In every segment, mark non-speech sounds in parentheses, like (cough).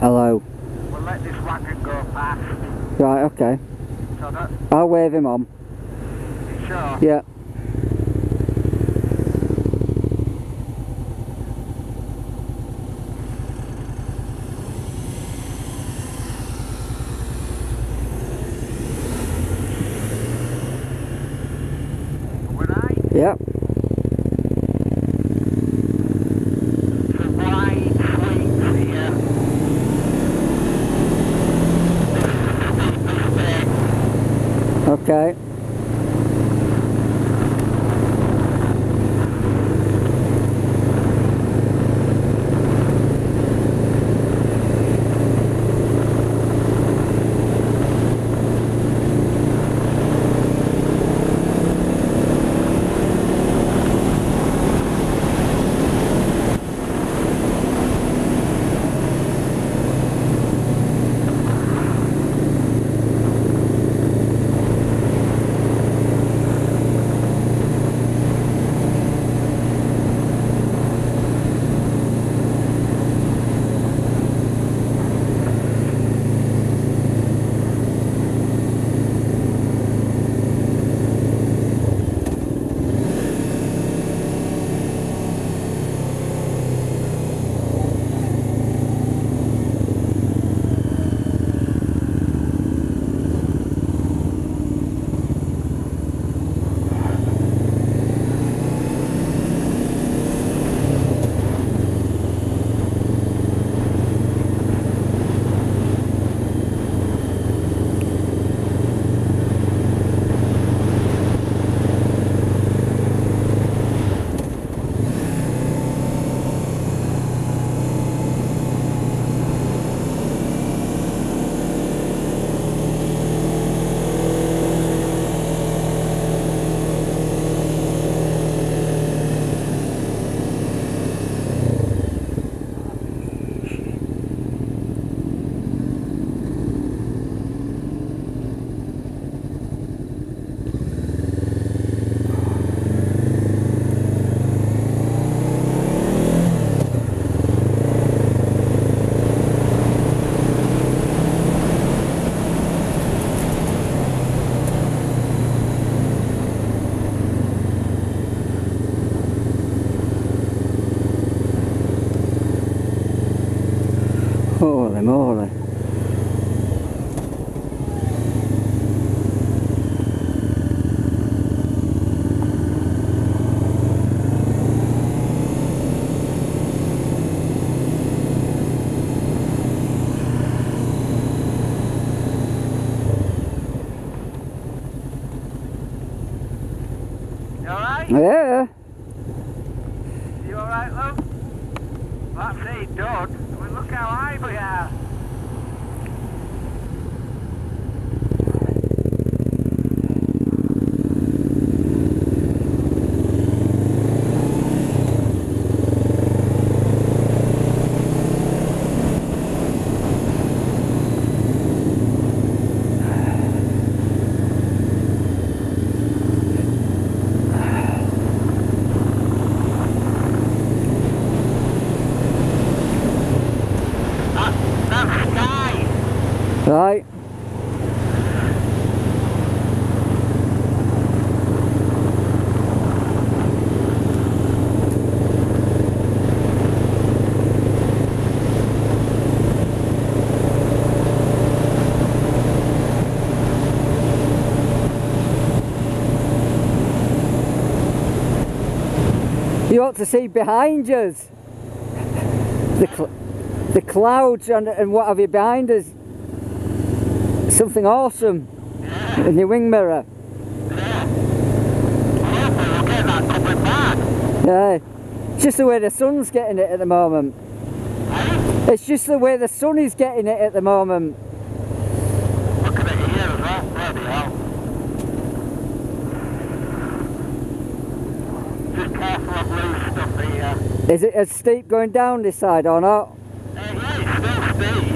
Hello. We'll let this wagon go past. Right, okay. So that, I'll wave him on. you sure? Yeah. Yep. Some wide sweeps here. This is the steepest bit. Okay. Alright? Yeah. You alright, love? That's it, done. I mean, look how high we are. Right. You ought to see behind us. (laughs) The, cl- the clouds and, and what have you behind us. Something awesome in your wing mirror. Yeah. It's just the way the sun's getting it at the moment. It's just the way the sun is getting it at the moment. Look at it here as well. Bloody hell. Just careful of loose stuff here. Is it as steep going down this side or not? Uh, yeah, it's still steep.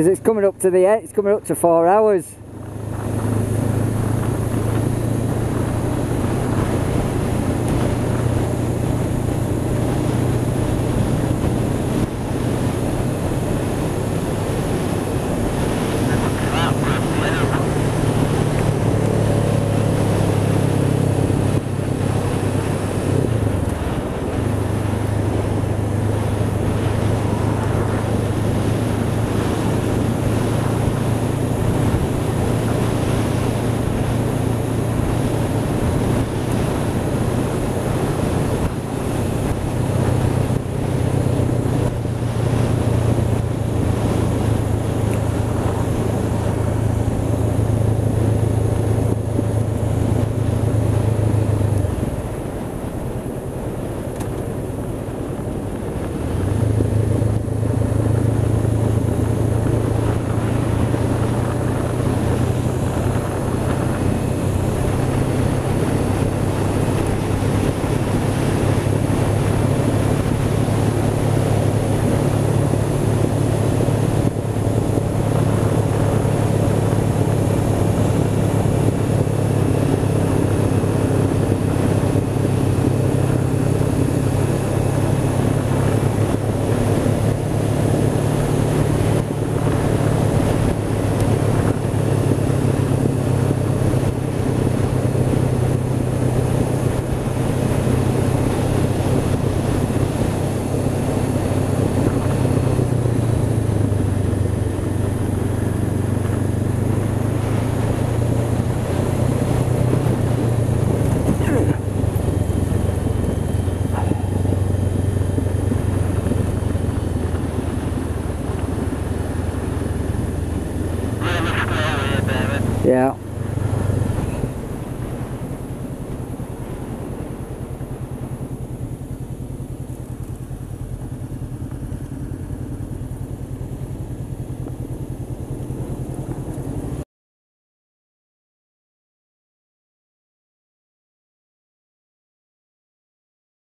Because it's coming up to the it's coming up to four hours.